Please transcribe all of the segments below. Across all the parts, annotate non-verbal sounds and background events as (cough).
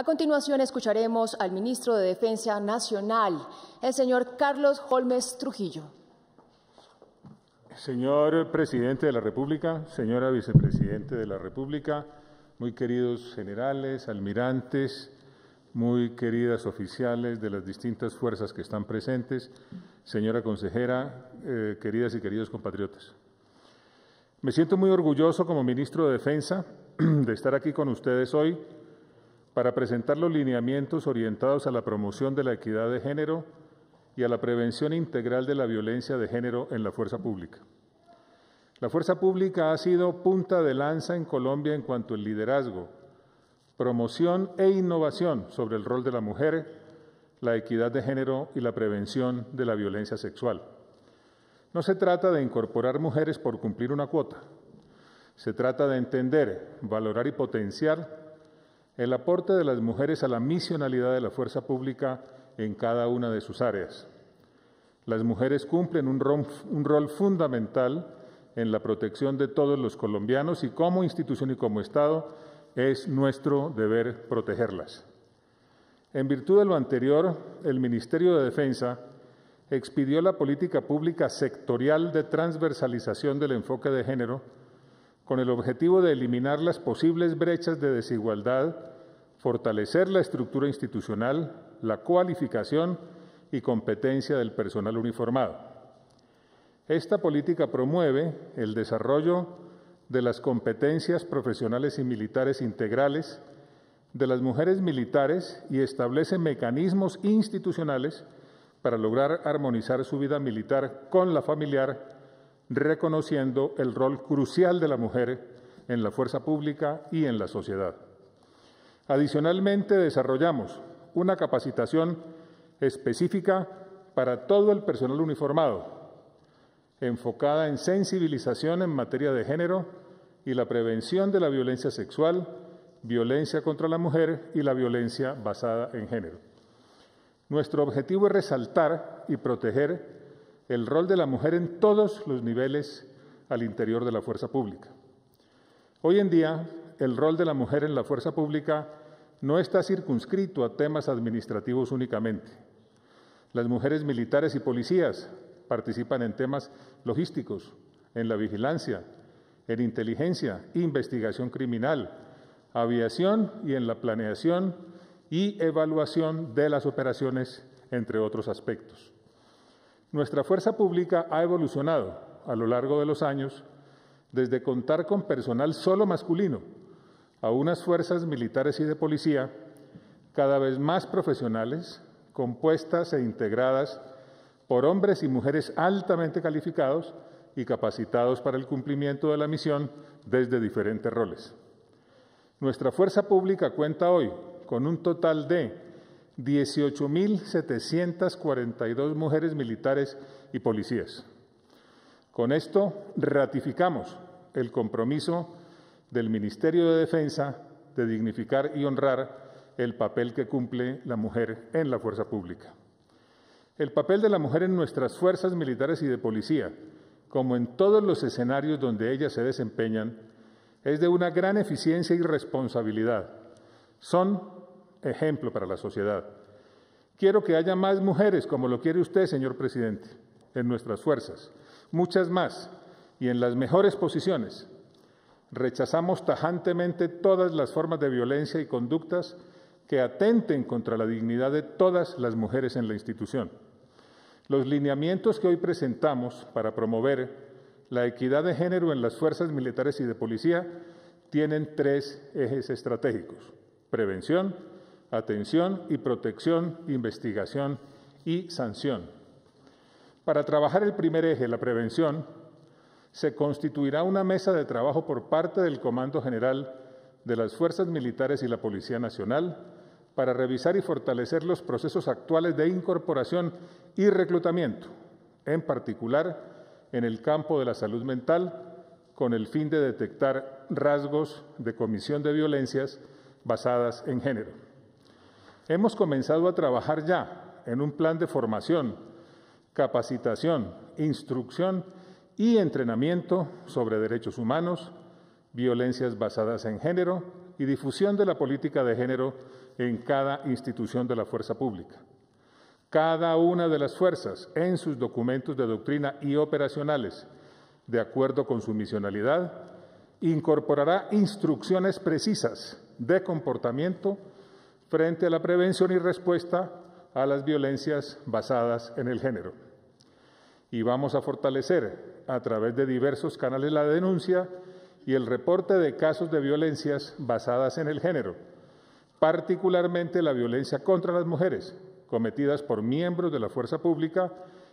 A continuación escucharemos al ministro de Defensa Nacional, el señor Carlos Holmes Trujillo. Señor presidente de la República, señora vicepresidente de la República, muy queridos generales, almirantes, muy queridas oficiales de las distintas fuerzas que están presentes, señora consejera, eh, queridas y queridos compatriotas. Me siento muy orgulloso como ministro de Defensa (clears throat) de estar aquí con ustedes hoy para presentar los lineamientos orientados a la promoción de la equidad de género y a la prevención integral de la violencia de género en la fuerza pública. La fuerza pública ha sido punta de lanza en Colombia en cuanto al liderazgo, promoción e innovación sobre el rol de la mujer, la equidad de género y la prevención de la violencia sexual. No se trata de incorporar mujeres por cumplir una cuota. Se trata de entender, valorar y potenciar el aporte de las mujeres a la misionalidad de la fuerza pública en cada una de sus áreas. Las mujeres cumplen un rol, fundamental en la protección de todos los colombianos y como institución y como Estado es nuestro deber protegerlas. En virtud de lo anterior, el Ministerio de Defensa expidió la política pública sectorial de transversalización del enfoque de género con el objetivo de eliminar las posibles brechas de desigualdad, fortalecer la estructura institucional, la cualificación y competencia del personal uniformado. Esta política promueve el desarrollo de las competencias profesionales y militares integrales de las mujeres militares y establece mecanismos institucionales para lograr armonizar su vida militar con la familiar, reconociendo el rol crucial de la mujer en la fuerza pública y en la sociedad. Adicionalmente, desarrollamos una capacitación específica para todo el personal uniformado, enfocada en sensibilización en materia de género y la prevención de la violencia sexual, violencia contra la mujer y la violencia basada en género. Nuestro objetivo es resaltar y proteger el rol de la mujer en todos los niveles al interior de la fuerza pública. Hoy en día, el rol de la mujer en la fuerza pública no está circunscrito a temas administrativos únicamente. Las mujeres militares y policías participan en temas logísticos, en la vigilancia, en inteligencia, investigación criminal, aviación y en la planeación y evaluación de las operaciones, entre otros aspectos. Nuestra fuerza pública ha evolucionado a lo largo de los años desde contar con personal solo masculino a unas fuerzas militares y de policía cada vez más profesionales, compuestas e integradas por hombres y mujeres altamente calificados y capacitados para el cumplimiento de la misión desde diferentes roles. Nuestra fuerza pública cuenta hoy con un total de 18.742 mujeres militares y policías. Con esto ratificamos el compromiso del Ministerio de Defensa de dignificar y honrar el papel que cumple la mujer en la fuerza pública. El papel de la mujer en nuestras fuerzas militares y de policía, como en todos los escenarios donde ellas se desempeñan, es de una gran eficiencia y responsabilidad. Son ejemplo para la sociedad. Quiero que haya más mujeres, como lo quiere usted, señor presidente, en nuestras fuerzas, muchas más, y en las mejores posiciones. Rechazamos tajantemente todas las formas de violencia y conductas que atenten contra la dignidad de todas las mujeres en la institución. Los lineamientos que hoy presentamos para promover la equidad de género en las fuerzas militares y de policía tienen tres ejes estratégicos. Prevención, atención y protección, investigación y sanción. Para trabajar el primer eje, la prevención, se constituirá una mesa de trabajo por parte del Comando General de las Fuerzas Militares y la Policía Nacional para revisar y fortalecer los procesos actuales de incorporación y reclutamiento, en particular en el campo de la salud mental con el fin de detectar rasgos de comisión de violencias basadas en género. Hemos comenzado a trabajar ya en un plan de formación, capacitación, instrucción y entrenamiento sobre derechos humanos, violencias basadas en género y difusión de la política de género en cada institución de la fuerza pública. Cada una de las fuerzas, en sus documentos de doctrina y operacionales, de acuerdo con su misionalidad, incorporará instrucciones precisas de comportamiento frente a la prevención y respuesta a las violencias basadas en el género. Y vamos a fortalecer a través de diversos canales la denuncia y el reporte de casos de violencias basadas en el género, particularmente la violencia contra las mujeres cometidas por miembros de la fuerza pública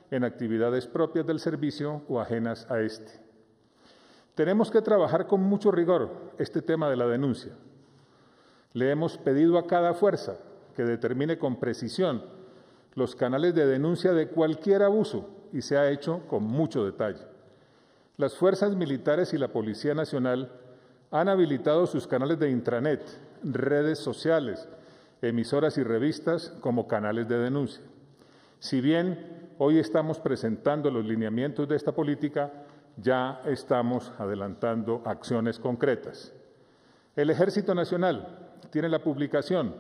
en actividades propias del servicio o ajenas a este. Tenemos que trabajar con mucho rigor este tema de la denuncia. Le hemos pedido a cada fuerza que determine con precisión los canales de denuncia de cualquier abuso y se ha hecho con mucho detalle. Las fuerzas militares y la Policía Nacional han habilitado sus canales de intranet, redes sociales, emisoras y revistas como canales de denuncia. Si bien hoy estamos presentando los lineamientos de esta política, ya estamos adelantando acciones concretas. El Ejército Nacional tiene la publicación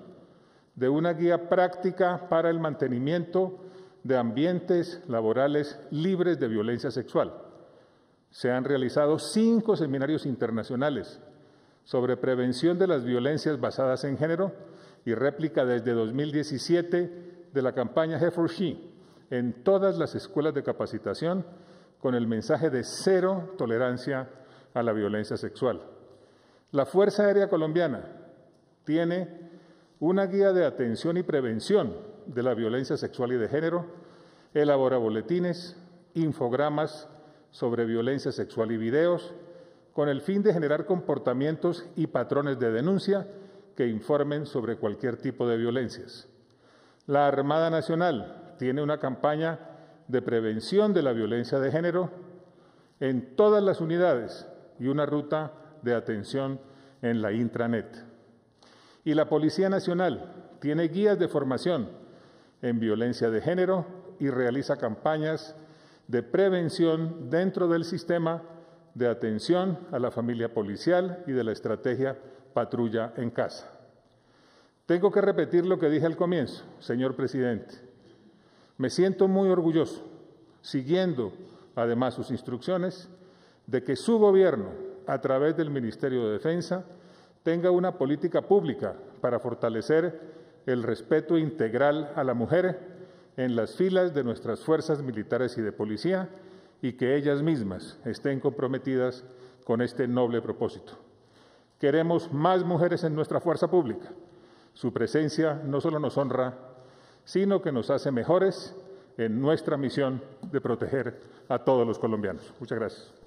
de una guía práctica para el mantenimiento de ambientes laborales libres de violencia sexual. Se han realizado cinco seminarios internacionales sobre prevención de las violencias basadas en género y réplica desde 2017 de la campaña He for She en todas las escuelas de capacitación con el mensaje de cero tolerancia a la violencia sexual. La Fuerza Aérea Colombiana tiene una guía de atención y prevención de la violencia sexual y de género, elabora boletines, infogramas sobre violencia sexual y videos, con el fin de generar comportamientos y patrones de denuncia que informen sobre cualquier tipo de violencias. La Armada Nacional tiene una campaña de prevención de la violencia de género en todas las unidades y una ruta de atención en la intranet. Y la Policía Nacional tiene guías de formación en violencia de género y realiza campañas de prevención dentro del sistema de atención a la familia policial y de la estrategia patrulla en casa. Tengo que repetir lo que dije al comienzo, señor presidente. Me siento muy orgulloso, siguiendo además sus instrucciones, de que su gobierno, a través del Ministerio de Defensa, tenga una política pública para fortalecer el respeto integral a la mujer en las filas de nuestras fuerzas militares y de policía y que ellas mismas estén comprometidas con este noble propósito. Queremos más mujeres en nuestra fuerza pública. Su presencia no solo nos honra, sino que nos hace mejores en nuestra misión de proteger a todos los colombianos. Muchas gracias.